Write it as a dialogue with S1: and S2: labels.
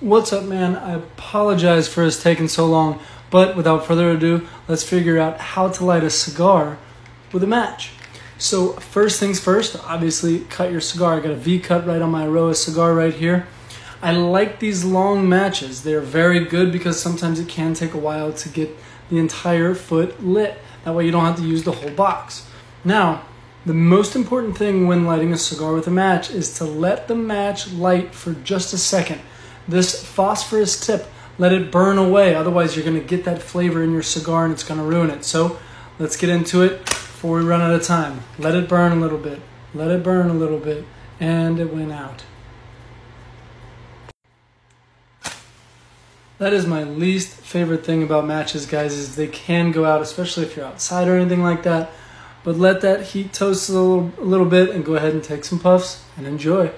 S1: What's up, man? I apologize for us taking so long, but without further ado, let's figure out how to light a cigar with a match. So, first things first, obviously, cut your cigar. I got a V cut right on my Aroa cigar right here. I like these long matches. They're very good because sometimes it can take a while to get the entire foot lit. That way, you don't have to use the whole box. Now, the most important thing when lighting a cigar with a match is to let the match light for just a second this phosphorus tip, let it burn away. Otherwise, you're going to get that flavor in your cigar and it's going to ruin it. So let's get into it before we run out of time. Let it burn a little bit. Let it burn a little bit. And it went out. That is my least favorite thing about matches, guys, is they can go out, especially if you're outside or anything like that. But let that heat toast a little, a little bit and go ahead and take some puffs and enjoy.